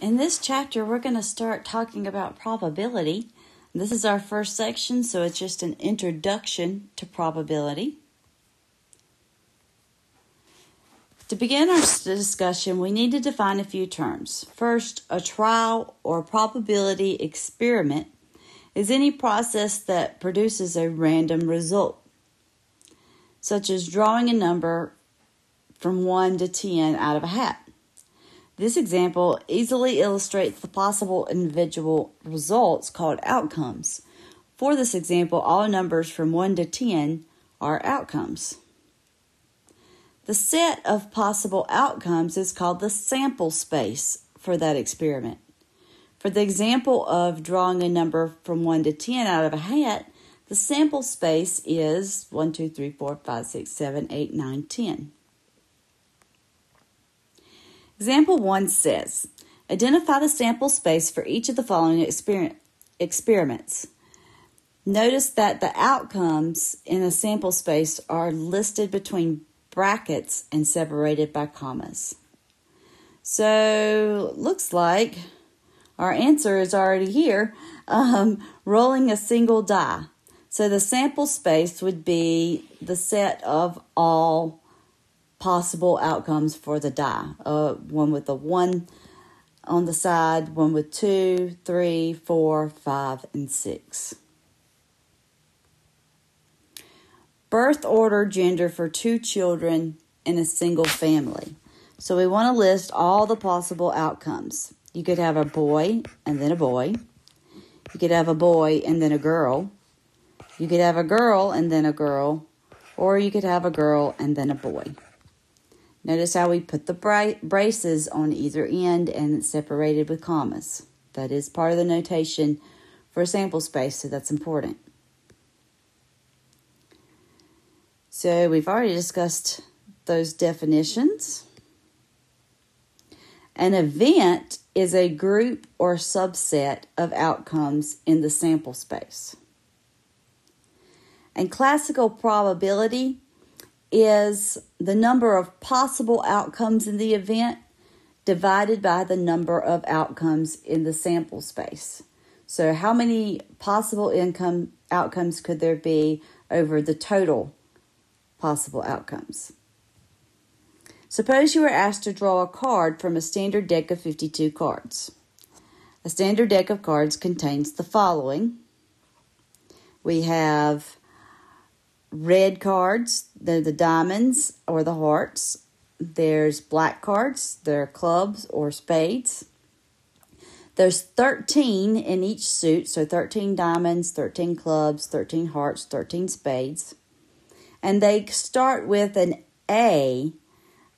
In this chapter, we're going to start talking about probability. This is our first section, so it's just an introduction to probability. To begin our discussion, we need to define a few terms. First, a trial or probability experiment is any process that produces a random result, such as drawing a number from 1 to 10 out of a hat. This example easily illustrates the possible individual results called outcomes. For this example, all numbers from 1 to 10 are outcomes. The set of possible outcomes is called the sample space for that experiment. For the example of drawing a number from 1 to 10 out of a hat, the sample space is 1, 2, 3, 4, 5, 6, 7, 8, 9, 10. Example 1 says, Identify the sample space for each of the following exper- experiments. Notice that the outcomes in a sample space are listed between brackets and separated by commas. So, looks like our answer is already here um, rolling a single die. So, the sample space would be the set of all possible outcomes for the die. Uh, one with a one on the side, one with two, three, four, five, and six. Birth order gender for two children in a single family. So we want to list all the possible outcomes. You could have a boy and then a boy. You could have a boy and then a girl. You could have a girl and then a girl. Or you could have a girl and then a boy. Notice how we put the bra- braces on either end and it's separated with commas. That is part of the notation for a sample space, so that's important. So we've already discussed those definitions. An event is a group or subset of outcomes in the sample space. And classical probability is the number of possible outcomes in the event divided by the number of outcomes in the sample space. So, how many possible income outcomes could there be over the total possible outcomes? Suppose you were asked to draw a card from a standard deck of 52 cards. A standard deck of cards contains the following we have red cards, they're the diamonds or the hearts. There's black cards, they're clubs or spades. There's 13 in each suit, so 13 diamonds, 13 clubs, 13 hearts, 13 spades. And they start with an A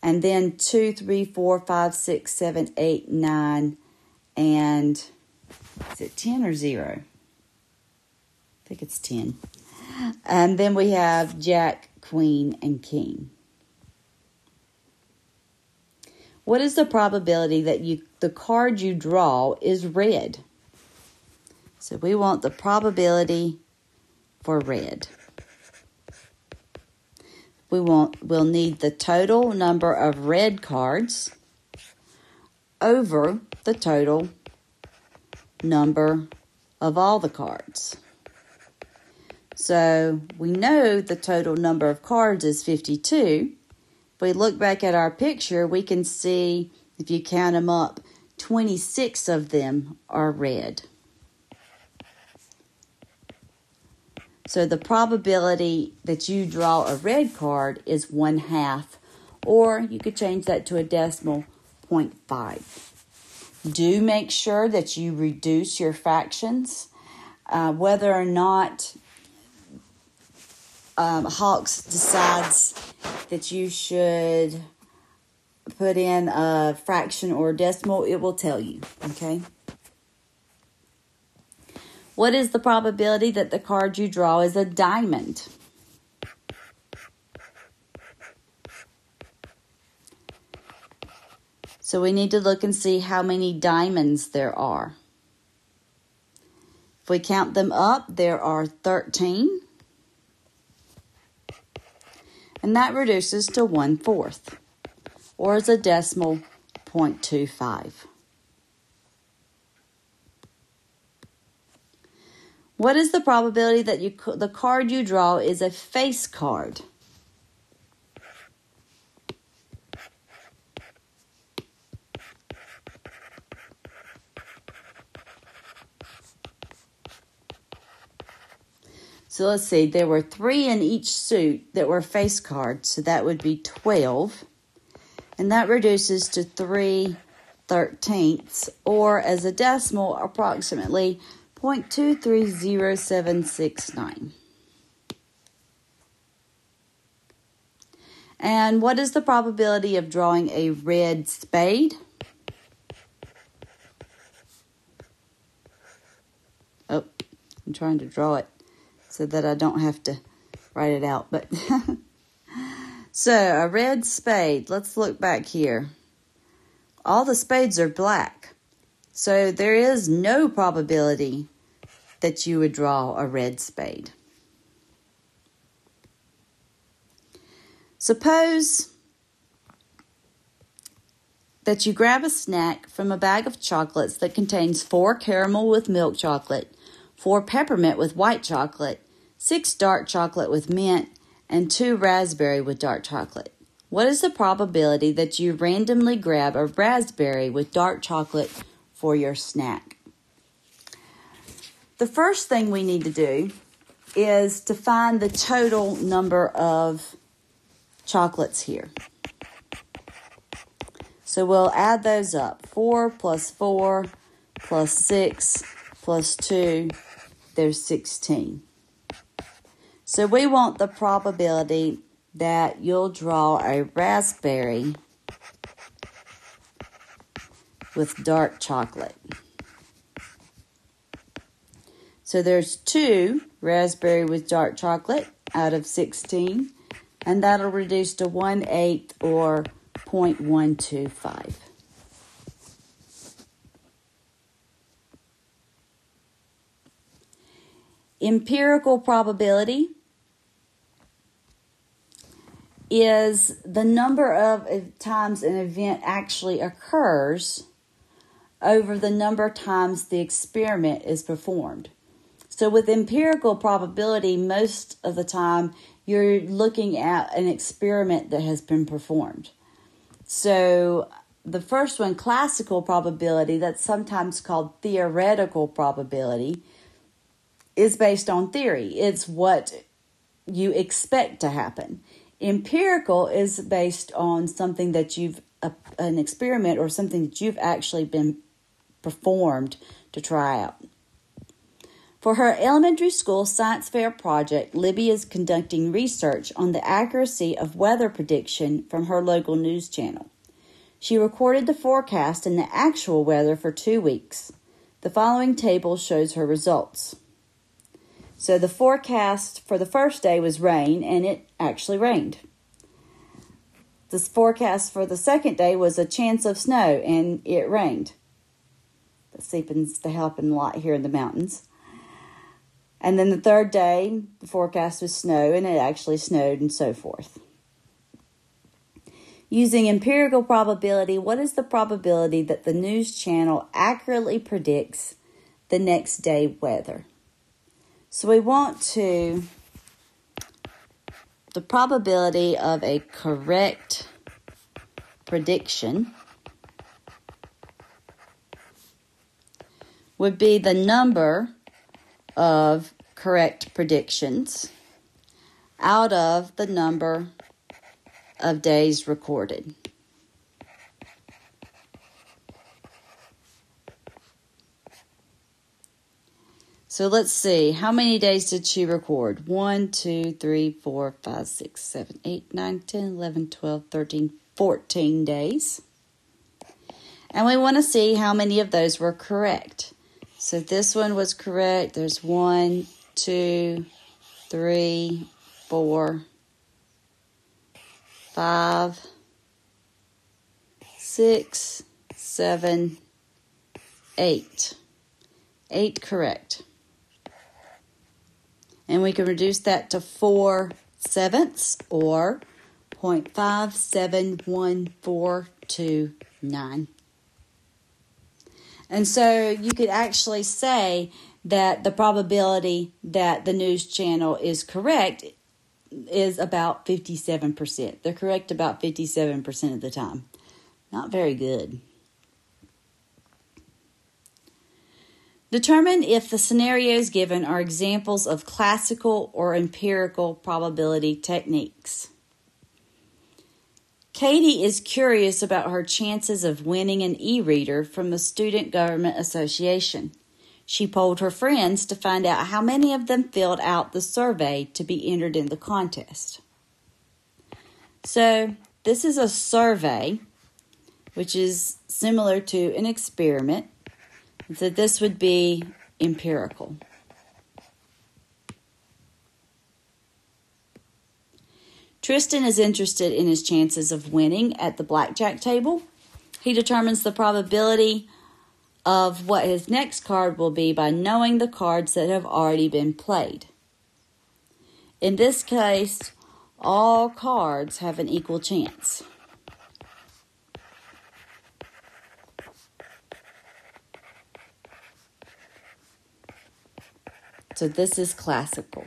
and then 2, 3, 4, 5, 6, 7, 8, 9, and is it 10 or 0? I think it's 10. And then we have Jack, Queen, and King. What is the probability that you the card you draw is red? So we want the probability for red. We want we'll need the total number of red cards over the total number of all the cards. So we know the total number of cards is 52. If we look back at our picture, we can see, if you count them up, 26 of them are red. So the probability that you draw a red card is one half, or you could change that to a decimal 0.5. Do make sure that you reduce your fractions. Uh, whether or not um, Hawkes decides that you should put in a fraction or a decimal, it will tell you. Okay. What is the probability that the card you draw is a diamond? So we need to look and see how many diamonds there are. If we count them up, there are 13 and that reduces to one fourth, or as a decimal, 0.25. What is the probability that you, the card you draw is a face card? So let's see, there were three in each suit that were face cards, so that would be 12. And that reduces to 3 thirteenths, or as a decimal, approximately 0.230769. And what is the probability of drawing a red spade? Oh, I'm trying to draw it so that I don't have to write it out. But so a red spade. Let's look back here. All the spades are black. So there is no probability that you would draw a red spade. Suppose that you grab a snack from a bag of chocolates that contains four caramel with milk chocolate, four peppermint with white chocolate, six dark chocolate with mint, and two raspberry with dark chocolate. What is the probability that you randomly grab a raspberry with dark chocolate for your snack? The first thing we need to do is to find the total number of chocolates here. So we'll add those up. 4 plus 4 plus 6 plus 2, there's 16. So we want the probability that you'll draw a raspberry with dark chocolate. So there's two raspberry with dark chocolate out of 16, and that'll reduce to 1 8 or 0.125. Empirical probability is the number of times an event actually occurs over the number of times the experiment is performed. So, with empirical probability, most of the time you're looking at an experiment that has been performed. So, the first one, classical probability, that's sometimes called theoretical probability, is based on theory. It's what you expect to happen. Empirical is based on something that you've, a, an experiment or something that you've actually been performed to try out. For her elementary school science fair project, Libby is conducting research on the accuracy of weather prediction from her local news channel. She recorded the forecast and the actual weather for two weeks. The following table shows her results. So the forecast for the first day was rain, and it actually rained. The forecast for the second day was a chance of snow, and it rained. Seems to happen a lot here in the mountains. And then the third day, the forecast was snow, and it actually snowed, and so forth. Using empirical probability, what is the probability that the news channel accurately predicts the next day weather? So we want to, the probability of a correct prediction would be the number of correct predictions out of the number of days recorded. So let's see. How many days did she record? 1, 2, 3, 4, 5, 6, 7, 8, 9, 10, 11, 12, 13, 14 days. And we want to see how many of those were correct. So this one was correct. There's one, two, three, four, five, six, seven, eight. Eight correct and we can reduce that to 4 sevenths or 0.5714229. And so you could actually say that the probability that the news channel is correct is about 57%. They're correct about 57% of the time. Not very good. Determine if the scenarios given are examples of classical or empirical probability techniques. Katie is curious about her chances of winning an e reader from the Student Government Association. She polled her friends to find out how many of them filled out the survey to be entered in the contest. So, this is a survey, which is similar to an experiment. So, this would be empirical. Tristan is interested in his chances of winning at the blackjack table. He determines the probability of what his next card will be by knowing the cards that have already been played. In this case, all cards have an equal chance. So this is classical.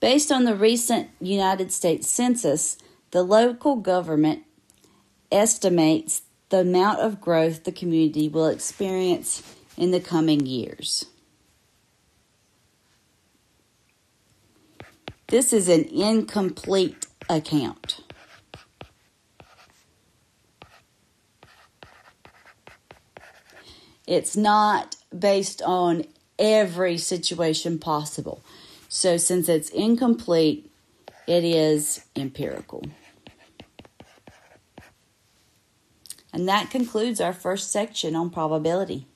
Based on the recent United States Census, the local government estimates the amount of growth the community will experience in the coming years. This is an incomplete account. It's not based on every situation possible. So, since it's incomplete, it is empirical. And that concludes our first section on probability.